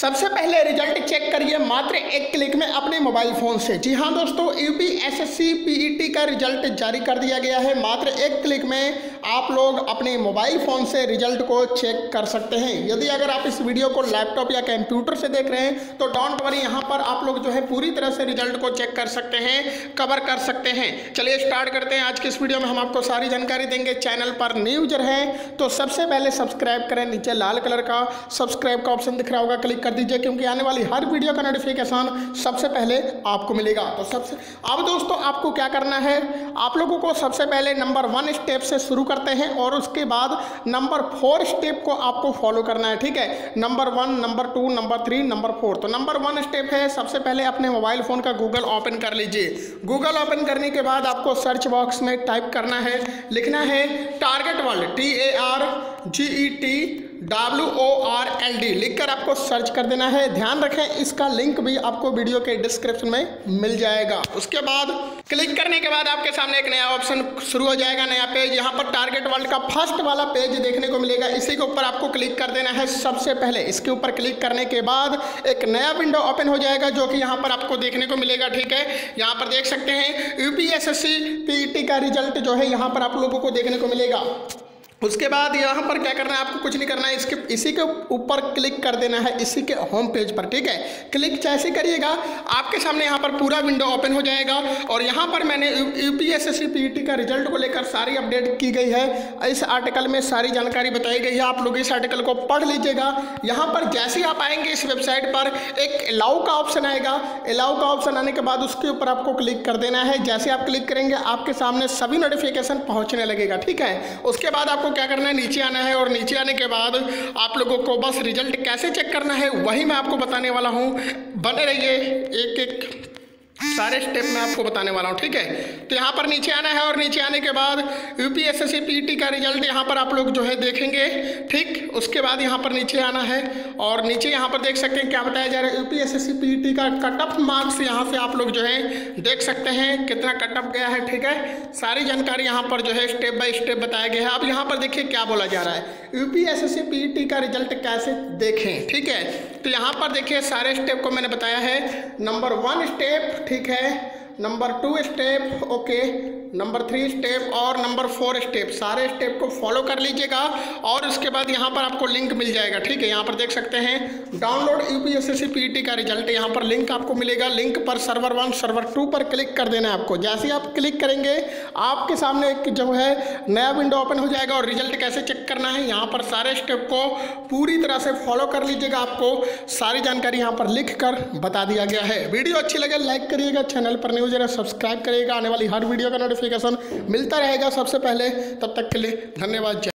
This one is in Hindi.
सबसे पहले रिज़ल्ट चेक करिए मात्र एक क्लिक में अपने मोबाइल फ़ोन से। जी हाँ दोस्तों यूपी एसएससी पीईटी का रिज़ल्ट जारी कर दिया गया है। मात्र एक क्लिक में आप लोग अपने मोबाइल फ़ोन से रिज़ल्ट को चेक कर सकते हैं। यदि अगर आप इस वीडियो को लैपटॉप या कंप्यूटर से देख रहे हैं तो डोंट वरी, यहाँ पर आप लोग जो है पूरी तरह से रिज़ल्ट को चेक कर सकते हैं, कवर कर सकते हैं। चलिए स्टार्ट करते हैं। आज की इस वीडियो में हम आपको सारी जानकारी देंगे। चैनल पर न्यू यूज़र हैं तो सबसे पहले सब्सक्राइब करें नीचे लाल कलर का। सब्सक्राइब का ऑप्शन दिख रहा होगा, क्लिक कर दीजिए, क्योंकि आने वाली हर वीडियो का नोटिफिकेशन सबसे पहले आपको मिलेगा। तो सबसे, अब दोस्तों आपको क्या करना है? आप लोगों को सबसे पहले नंबर वन स्टेप से शुरू करते हैं और उसके बाद नंबर फोर स्टेप को आपको फॉलो करना है, ठीक है? Number one, number two, number three, number four. तो नंबर वन स्टेप है, सबसे पहले अपने मोबाइल फ़ोन का गूगल ओपन कर लीजिए। गूगल ओपन करने के बाद आपको सर्च बॉक्स में टाइप करना है, लिखना है target world, T A R G E T W O R L D लिखकर आपको सर्च कर देना है। ध्यान रखें, इसका लिंक भी आपको वीडियो के डिस्क्रिप्शन में मिल जाएगा। उसके बाद क्लिक करने के बाद आपके सामने एक नया ऑप्शन शुरू हो जाएगा, नया पेज यहाँ पर टारगेट वर्ल्ड का फ़र्स्ट वाला पेज देखने को मिलेगा। इसी के ऊपर आपको क्लिक कर देना है सबसे पहले। इसके ऊपर क्लिक करने के बाद एक नया विंडो ओपन हो जाएगा, जो कि यहाँ पर आपको देखने को मिलेगा, ठीक है? यहाँ पर देख सकते हैं यूपीएसएससी पीईटी का रिज़ल्ट जो है, यहाँ पर आप लोगों को देखने को मिलेगा। उसके बाद यहाँ पर क्या करना है? आपको कुछ नहीं करना है। इसके, इसी के ऊपर क्लिक कर देना है। इसी के होम पेज पर, ठीक है? क्लिक जैसे करिएगा, आपके सामने यहाँ पर पूरा विंडो ओपन हो जाएगा और यहाँ पर मैंने यू पी एस टी का रिज़ल्ट को लेकर सारी अपडेट की गई है। इस आर्टिकल में सारी जानकारी बताई गई है। आप लोग इस आर्टिकल को पढ़ लीजिएगा। यहाँ पर जैसे ही आप आएँगे इस वेबसाइट पर, एक अलाउ का ऑप्शन आएगा। अलाउ का ऑप्शन आने के बाद उसके ऊपर आपको क्लिक कर देना है। जैसे आप क्लिक करेंगे, आपके सामने सभी नोटिफिकेशन पहुँचने लगेगा, ठीक है? उसके बाद आपको क्या करना है? नीचे आना है और नीचे आने के बाद आप लोगों को बस रिज़ल्ट कैसे चेक करना है, वही मैं आपको बताने वाला हूँ। बने रहिए एक एक सारे स्टेप मैं आपको बताने वाला हूँ, ठीक है? तो यहाँ पर नीचे आना है और नीचे आने के बाद यू पी एस एस का रिज़ल्ट यहाँ पर आप लोग जो है देखेंगे, ठीक? उसके बाद यहाँ पर नीचे आना है और नीचे यहाँ पर देख सकते हैं क्या बताया जा रहा है। यू पी एस एस का कट ऑफ़ मार्क्स यहाँ से आप लोग जो है देख सकते हैं कितना कट ऑफ़ गया है, ठीक है? सारी जानकारी यहाँ पर जो है स्टेप बाय स्टेप बताया गया है। अब यहाँ पर देखिए क्या बोला जा रहा है। यू पी एस एस का रिज़ल्ट कैसे देखें, ठीक है? तो यहाँ पर देखिए सारे स्टेप को मैंने बताया है। नंबर वन स्टेप ठीक है? Number two step, okay. Number three step और नंबर फोर स्टेप, सारे स्टेप को फॉलो कर लीजिएगा और उसके बाद यहाँ पर आपको लिंक मिल जाएगा, ठीक है? यहाँ पर देख सकते हैं, download U P S S C P T का रिज़ल्ट, यहाँ पर लिंक आपको मिलेगा। लिंक पर सर्वर वन, सर्वर टू पर क्लिक कर देना है आपको। जैसे ही आप क्लिक करेंगे, आपके सामने एक जो है नया विंडो ओपन हो जाएगा और रिज़ल्ट कैसे चेक करना है, यहाँ पर सारे स्टेप को पूरी तरह से फॉलो कर लीजिएगा आपको। सारी जानकारी यहाँ पर लिख कर बता दिया गया है। वीडियो अच्छी लगे, लाइक करिएगा, चैनल पर न्यूज़ सब्सक्राइब करेगा आने वाली हर वीडियो का नोटिफिकेशन मिलता रहेगा सबसे पहले। तब तक के लिए धन्यवाद।